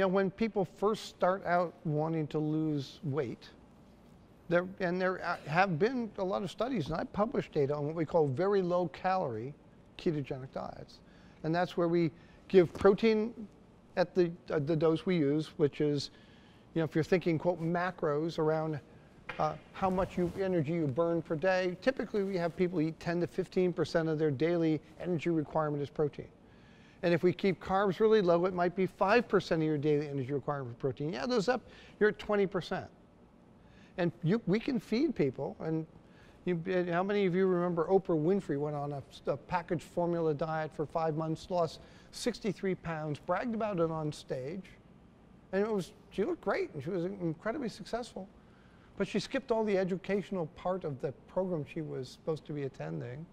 you know, when people first start out wanting to lose weight, there, and there uh, have been a lot of studies, and I published data on what we call very low calorie ketogenic diets. And that's where we give protein at the, uh, the dose we use, which is, you know, if you're thinking, quote, macros around uh, how much you, energy you burn per day, typically we have people eat 10 to 15% of their daily energy requirement is protein. And if we keep carbs really low, it might be 5% of your daily energy requirement for protein. Yeah, those up, you're at 20%. And you, we can feed people. And you, how many of you remember Oprah Winfrey went on a, a packaged formula diet for five months, lost 63 pounds, bragged about it on stage. And it was, she looked great and she was incredibly successful. But she skipped all the educational part of the program she was supposed to be attending.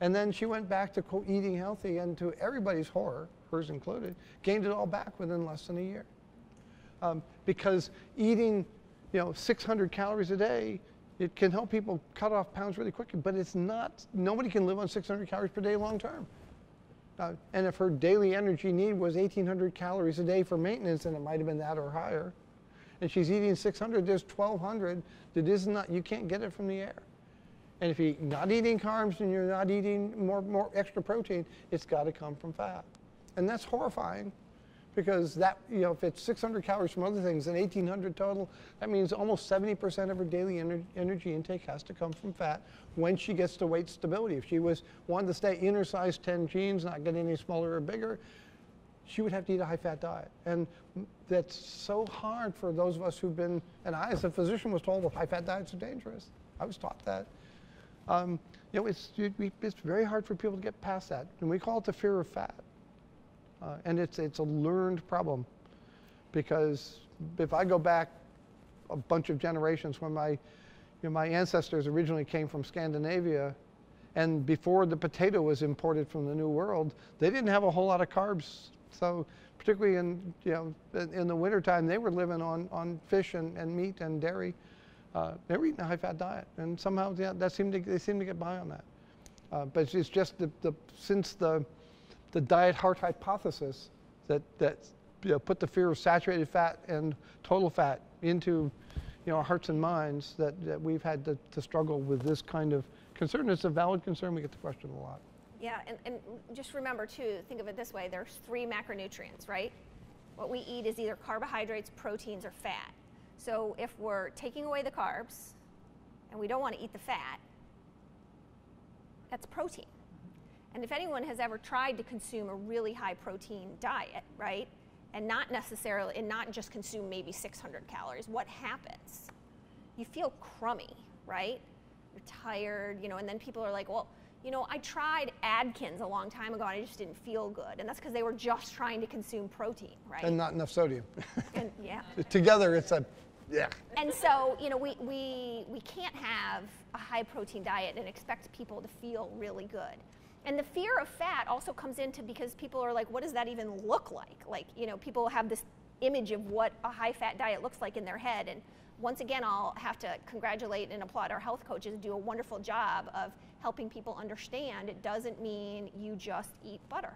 And then she went back to eating healthy and to everybody's horror, hers included, gained it all back within less than a year. Um, because eating you know, 600 calories a day, it can help people cut off pounds really quickly, but it's not, nobody can live on 600 calories per day long term. Uh, and if her daily energy need was 1,800 calories a day for maintenance, and it might have been that or higher, and she's eating 600, there's 1,200 that is not, you can't get it from the air. And if you're not eating carbs and you're not eating more, more extra protein, it's got to come from fat. And that's horrifying because that, you know, if it's 600 calories from other things and 1800 total, that means almost 70% of her daily ener energy intake has to come from fat when she gets to weight stability. If she was wanted to stay in her size 10 jeans, not get any smaller or bigger, she would have to eat a high fat diet. And that's so hard for those of us who've been, and I as a physician was told well, high fat diets are dangerous. I was taught that. Um, you know, it's, it's very hard for people to get past that. And we call it the fear of fat. Uh, and it's, it's a learned problem because if I go back a bunch of generations when my, you know, my ancestors originally came from Scandinavia and before the potato was imported from the New World, they didn't have a whole lot of carbs. So particularly in, you know, in the wintertime, they were living on, on fish and, and meat and dairy. Uh, they were eating a high-fat diet, and somehow yeah, that seemed to, they seemed to get by on that. Uh, but it's just the, the, since the the diet heart hypothesis that, that you know, put the fear of saturated fat and total fat into you know, our hearts and minds that, that we've had to, to struggle with this kind of concern. It's a valid concern. We get the question a lot. Yeah, and, and just remember too, think of it this way, there's three macronutrients, right? What we eat is either carbohydrates, proteins, or fat. So if we're taking away the carbs and we don't want to eat the fat, that's protein. And if anyone has ever tried to consume a really high protein diet, right, and not necessarily, and not just consume maybe 600 calories, what happens? You feel crummy, right? You're tired, you know, and then people are like, well, you know, I tried Atkins a long time ago and I just didn't feel good. And that's because they were just trying to consume protein, right? And not enough sodium. and, yeah. Together, it's a, yeah. And so, you know, we, we, we can't have a high protein diet and expect people to feel really good. And the fear of fat also comes into because people are like, what does that even look like? Like, you know, people have this image of what a high fat diet looks like in their head. And once again, I'll have to congratulate and applaud our health coaches do a wonderful job of helping people understand it doesn't mean you just eat butter.